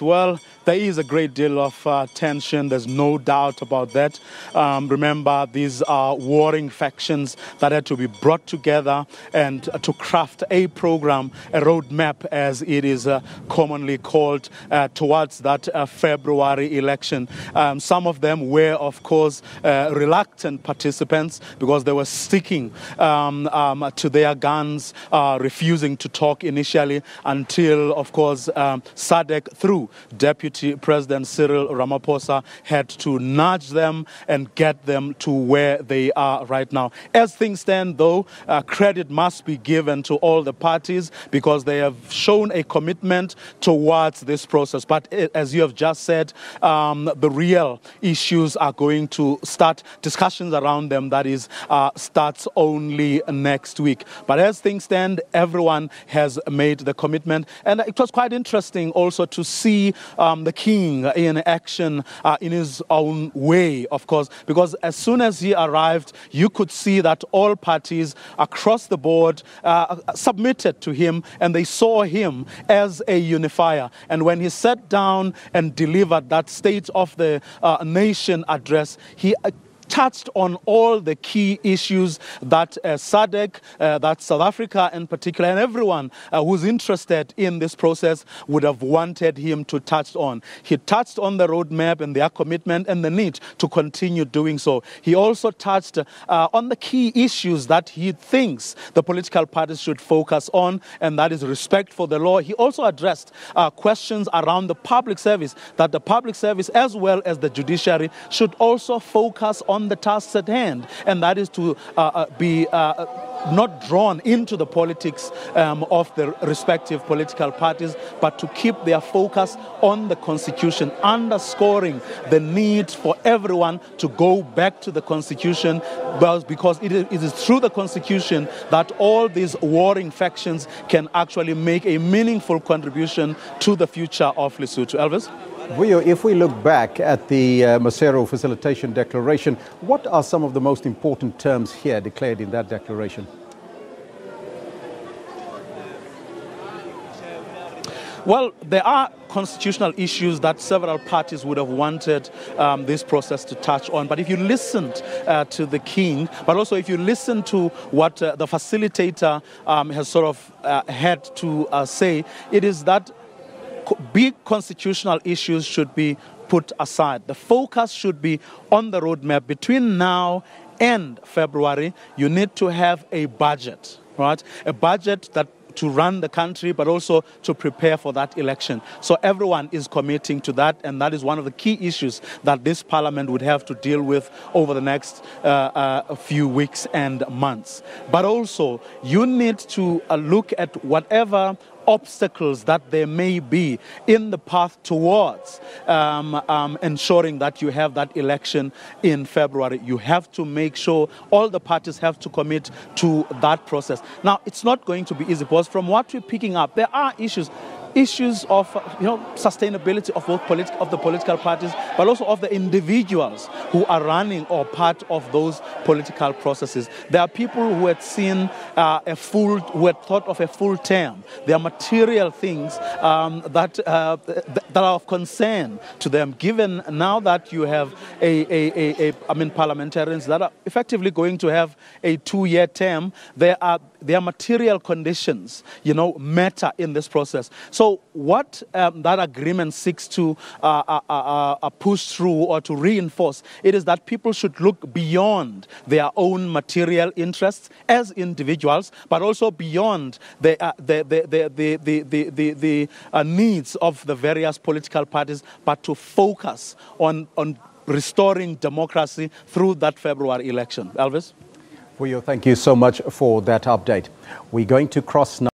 Well, there is a great deal of uh, tension. There's no doubt about that. Um, remember, these are warring factions that had to be brought together and uh, to craft a program, a roadmap, as it is uh, commonly called, uh, towards that uh, February election. Um, some of them were, of course, uh, reluctant participants because they were sticking um, um to their guns, refusing to talk initially until, of course, um, SADC through Deputy President Cyril Ramaphosa had to nudge them and get them to where they are right now. As things stand, though, uh, credit must be given to all the parties because they have shown a commitment towards this process. But as you have just said, um, the real issues are going to start discussions around them. That is, uh, starts only next week. But as things stand, everyone has made the commitment, and it was quite interesting also to see see um, the king in action uh, in his own way, of course, because as soon as he arrived, you could see that all parties across the board uh, submitted to him and they saw him as a unifier. And when he sat down and delivered that State of the uh, Nation address, he touched on all the key issues that uh, SADC, uh, that South Africa in particular, and everyone uh, who's interested in this process would have wanted him to touch on. He touched on the roadmap and their commitment and the need to continue doing so. He also touched uh, on the key issues that he thinks the political parties should focus on, and that is respect for the law. He also addressed uh, questions around the public service, that the public service as well as the judiciary should also focus on on the tasks at hand, and that is to uh, uh be uh, not drawn into the politics um, of the respective political parties, but to keep their focus on the Constitution, underscoring the need for everyone to go back to the Constitution because it is through the Constitution that all these warring factions can actually make a meaningful contribution to the future of Lesotho. Elvis? Vuyo, if we look back at the uh, Maseru Facilitation Declaration, what are some of the most important terms here declared in that declaration? Well, there are constitutional issues that several parties would have wanted um, this process to touch on. But if you listened uh, to the king, but also if you listen to what uh, the facilitator um, has sort of uh, had to uh, say, it is that big constitutional issues should be put aside. The focus should be on the roadmap. Between now and February, you need to have a budget, right? A budget that to run the country, but also to prepare for that election. So everyone is committing to that, and that is one of the key issues that this parliament would have to deal with over the next uh, uh, few weeks and months. But also, you need to uh, look at whatever obstacles that there may be in the path towards um, um, ensuring that you have that election in February. You have to make sure all the parties have to commit to that process. Now, it's not going to be easy because from what we're picking up, there are issues issues of you know sustainability of both politi- of the political parties, but also of the individuals who are running or part of those political processes. There are people who had seen uh, a full, who had thought of a full term. There are material things um, that uh, th- that are of concern to them. Given now that you have a, a, a, a I mean parliamentarians that are effectively going to have a two-year term, there are there are material conditions, you know, matter in this process. So what um, that agreement seeks to uh, uh, uh, uh, push through or to reinforce, it is that people should look beyond their own material interests as individuals, but also beyond the, uh, the, the, the, the, the, the, the uh, needs of the various political parties, but to focus on, on restoring democracy through that February election. Elvis? Vuyo, thank you so much for that update. We're going to cross now.